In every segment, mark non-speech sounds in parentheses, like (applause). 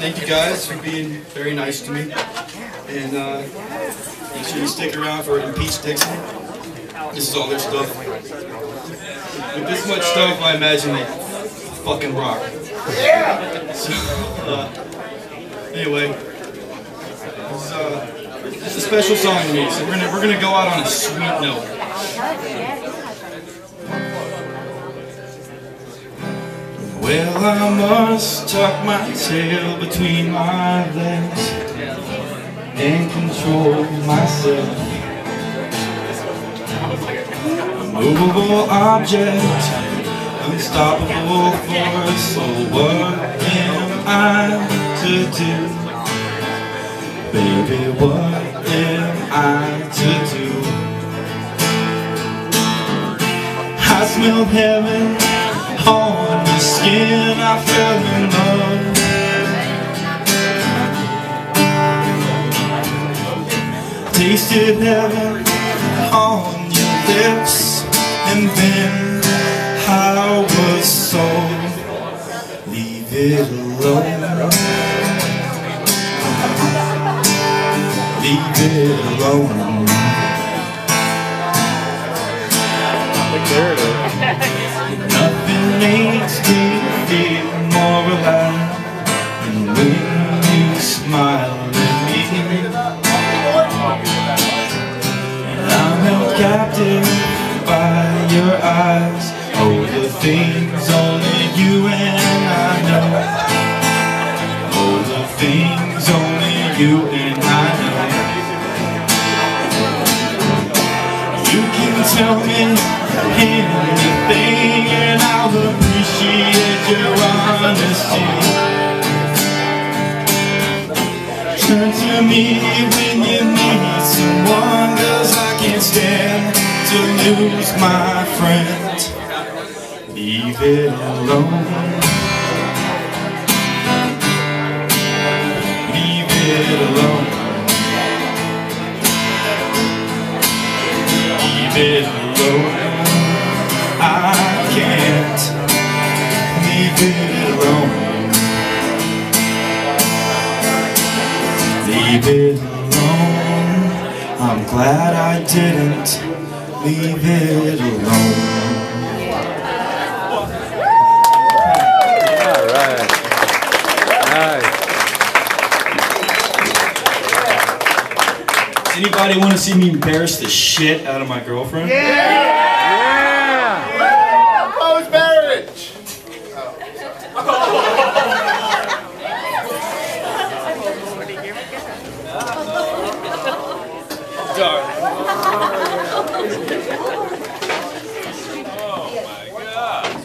thank you guys for being very nice to me. And uh, make sure you stick around for Impeach Dixon. This is all their stuff. With this much stuff, I imagine they fucking rock. (laughs) So, uh, anyway, this is, uh, is a special song to me, so we're gonna we're gonna go out on a sweet note. Well, I must tuck my tail between my legs and control myself. A movable object, unstoppable force. So what am I to do? Baby, what am I to do? I smell heaven skin I fell in love. Tasted heaven on your lips And then I was sold. Leave it alone. Leave it alone captive by your eyes. Oh, the things only you and I know. Oh, the things only you and I know. You can tell me anything and I'll appreciate your honesty Turn to me when you need someone Cause I can't stand lose my friend Leave it alone. Leave it alone. Leave it alone. I can't leave it alone. Leave it alone. I'm glad I didn't leave it alone All right. Nice. Anybody want to see me embarrass the shit out of my girlfriend? Yeah. Proposed marriage!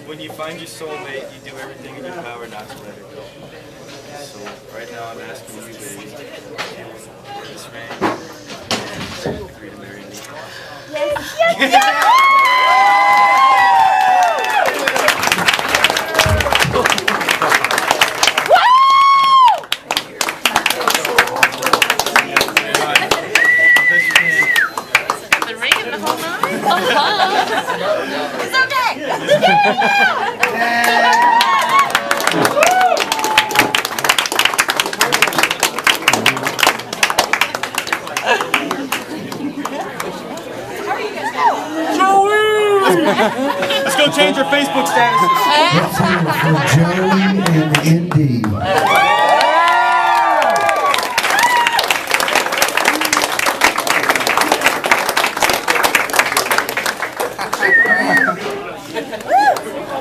When you find your soulmate, you do everything in your power not to let it go. So right now I'm asking you, baby, this ring, and agree to marry me. The Let's go change your Facebook status.